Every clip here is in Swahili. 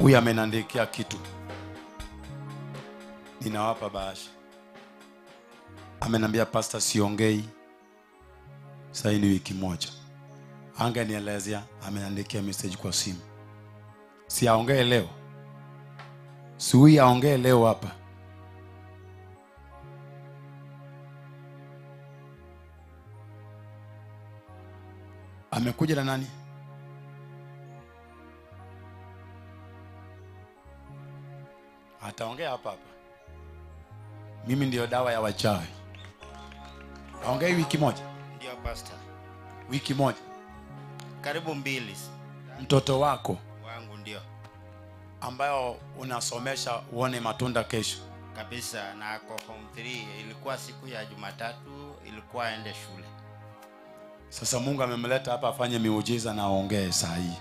huyu ameniandikia kitu. Ninawapa bahasha. Amenambia pasta siongei. Saini wiki moja. Angenielezea ameniandikia message kwa simu. Si aongee leo. Si huyu aongee leo hapa. Amekuja na nani ataongea hapa hapa. Mimi ndio dawa ya wachawi. Aongei wiki moja? Ndio pastor. wiki moja. Karibu mbili. Mtoto wako wangu ndio. ambayo unasomesha uone matunda kesho. Kabisa, na ako form 3. Ilikuwa siku ya Jumatatu, ilikuwa aende shule. sasa mungu amemleta hapa afanye miujiza na aongee saa hii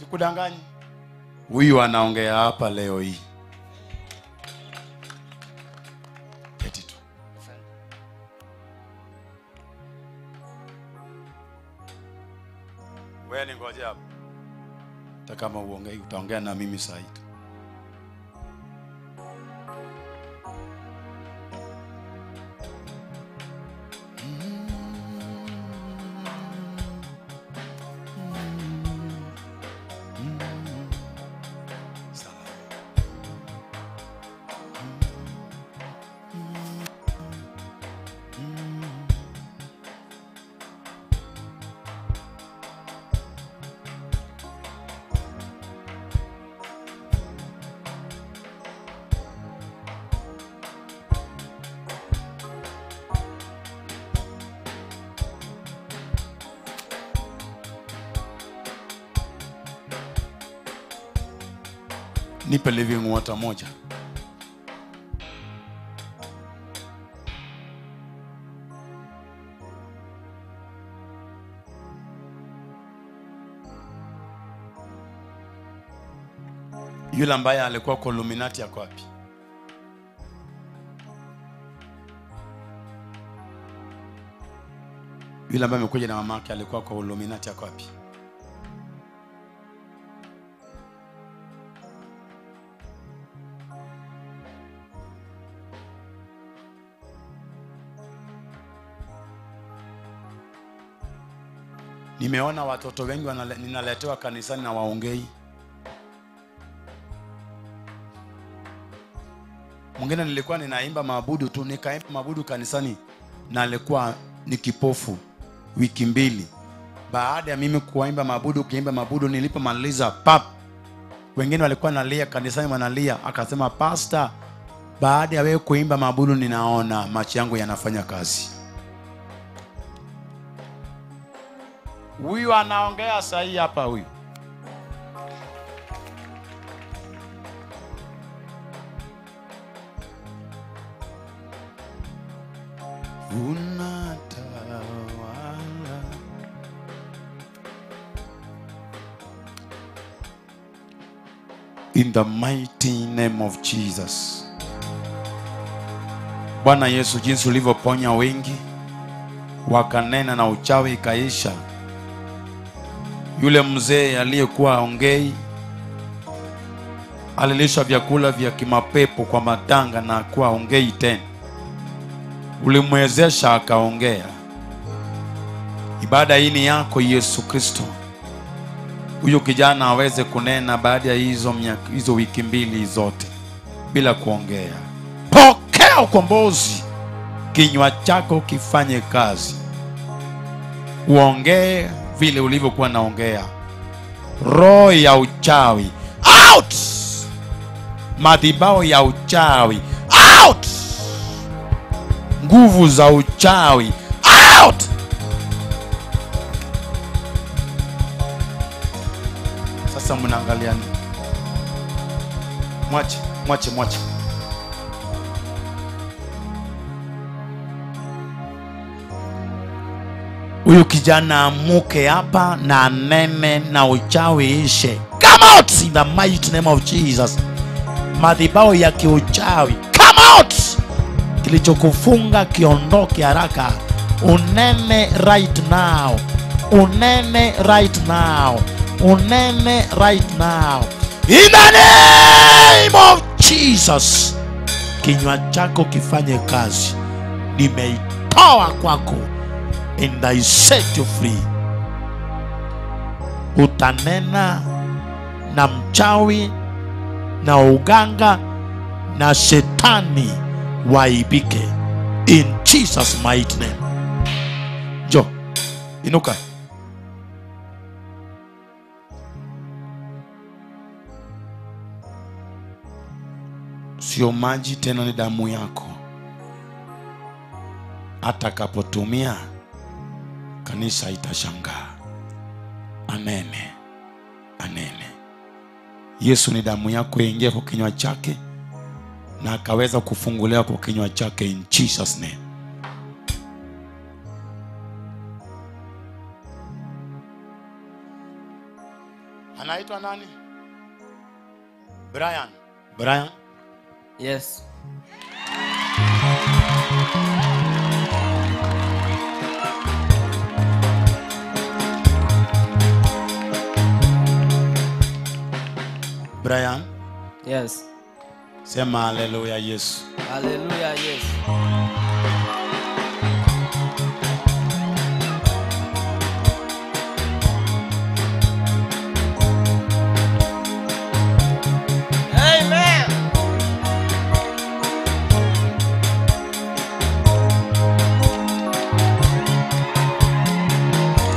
sikudanganyi huyu anaongea hapa leo hii. Keti tu. wewe ni ngoja hapa hata kama uongei utaongea na mimi saa hii nipe living water moja. Yule ambaye alikuwa kwa Illuminati ako wapi? Yule ambaye amekuja na mamake alikuwa kwa Illuminati ako wapi nimeona watoto wengi ninaletewa kanisani na waongei. Mwingine nilikuwa ninaimba maabudu tu nikaimba maabudu kanisani na alikuwa ni kipofu wiki mbili. Baada ya mimi kuwaimba maabudu kuimba maabudu nilipomaliza pap! Wengine walikuwa nalia kanisani wanalia. Akasema pasta baada ya wewe kuimba maabudu ninaona macho yangu yanafanya kazi huyu anaongea sahii hapa huyu. Unatawala. In the mighty name of jesus. Bwana yesu jinsi ulivyoponya wengi wakanena na uchawi ikaisha yule mzee aliyekuwa aongei alilisha vyakula vya kimapepo kwa matanga na kuwa aongei tena. Ulimwezesha akaongea. Ibada hii ni yako yesu kristo. Huyu kijana aweze kunena baada ya hizo, hizo wiki mbili zote bila kuongea. Pokea ukombozi. Kinywa chako kifanye kazi. Uongee vile ulivyokuwa naongea. Roho ya uchawi. Out! Madhibao ya uchawi. Out! Nguvu za uchawi. Out! Sasa mnaangalia nini mwache mwache mwache huyu kijana amuke hapa na anene na uchawi ishe. Come out in the mighty name of jesus. Madhibao ya kiuchawi. Come out! Kilichokufunga kiondoke haraka. Unene right now. Unene right now. Unene right now. In the name of jesus. Kinywa chako kifanye kazi. Nimeitoa kwako and I set you free. Utanena na mchawi na uganga na shetani waibike. In jesus mighty name. Jo inuka. Sio maji tena ni damu yako. Atakapotumia kanisa itashangaa. Anene anene yesu ni damu yako ingia kwa kinywa chake na akaweza kufunguliwa kwa kinywa chake in jesus name. Anaitwa nani? Brian. Brian? Yes. Brian Yes. sema haleluya yesu Hallelujah. Yes. Amen.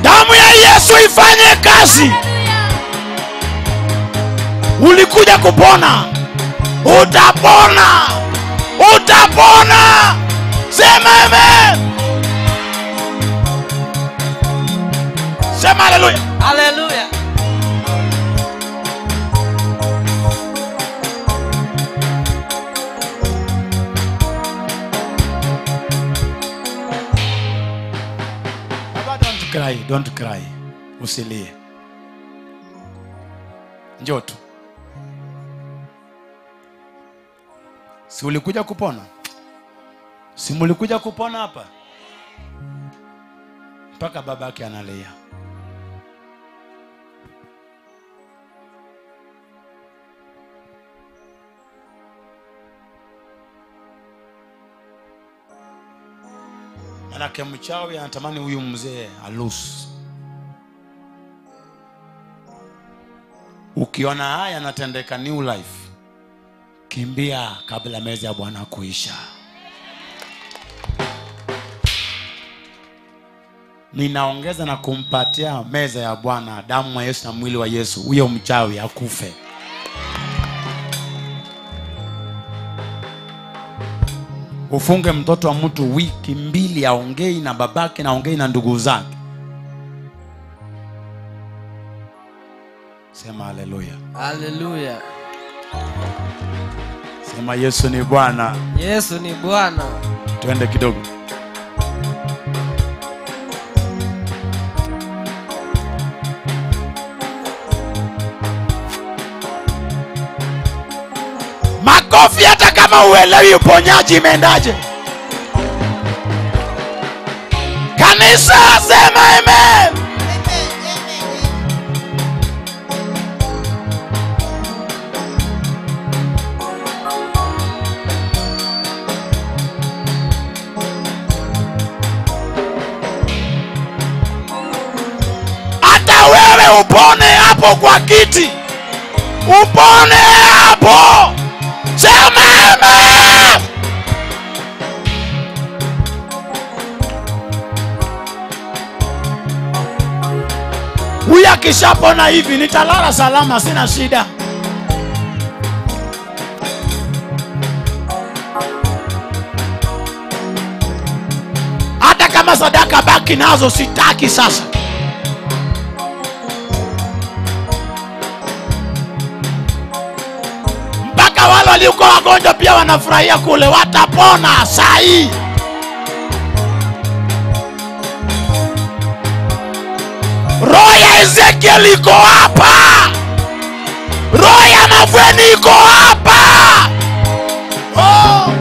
damu ya yesu ifanye kazi ulikuja kupona utapona utapona sema amen sema haleluya haleluya don't cry, don't cry. Usilie. Njoo tu. Si ulikuja kupona? Si mulikuja kupona hapa? Mpaka babake analia. Manake mchawi anatamani huyu mzee alusi. Ukiona haya anatendeka new life, kimbia kabla meza ya Bwana kuisha. Ninaongeza na kumpatia meza ya Bwana damu ya Yesu na mwili wa Yesu, huyo mchawi akufe. ufunge mtoto wa mtu wiki mbili aongei na babake na aongei na ndugu zake sema haleluya Hallelujah. Sema yesu ni bwana. Yesu ni Bwana. twende kidogo. Makofi hata kama uelewi uponyaji imeendaje? Kanisa hapo kwa kiti. Upone hapo. Sema amen. Huyu akishapona hivi nitalala salama sina shida. Hata kama sadaka baki nazo sitaki sasa waliokuwa wagonjwa pia wanafurahia kule watapona saa hii roho ya ezekiel iko hapa. Roho ya mavweni iko hapa. Oh.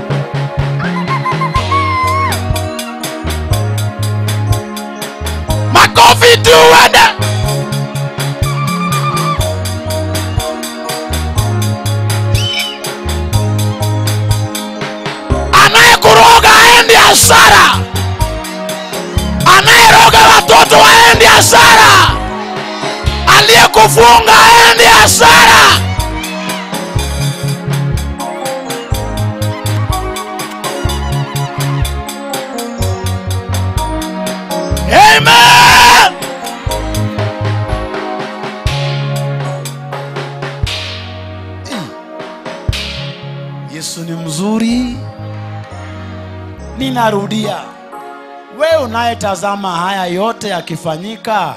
makofi anayekuroga hasara aliyekufunga aende hasara yesu ni mzuri. Ninarudia unayetazama haya yote yakifanyika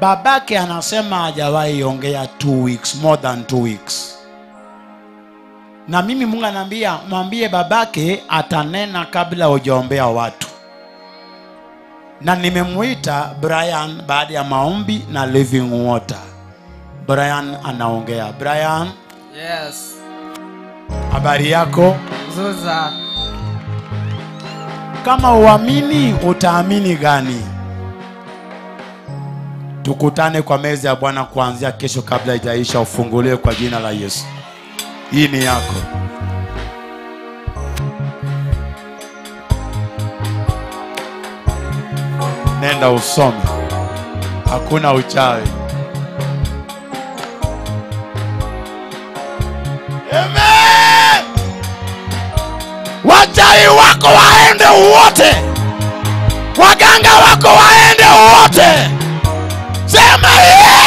babake anasema hajawahi ongea two weeks more than two weeks. Na mimi mungu anaambia mwambie babake atanena kabla hujaombea watu. Na nimemwita brian baada ya maombi na living water. Brian anaongea. Brian? Yes. habari yako? Zuza. Kama uamini utaamini gani? Tukutane kwa meza ya bwana kuanzia kesho kabla ijaisha ufunguliwe kwa jina la yesu. Hii ni yako. Nenda usome. Hakuna uchawi. Wachawi wako waende wote waganga wako waende wote sema yeah!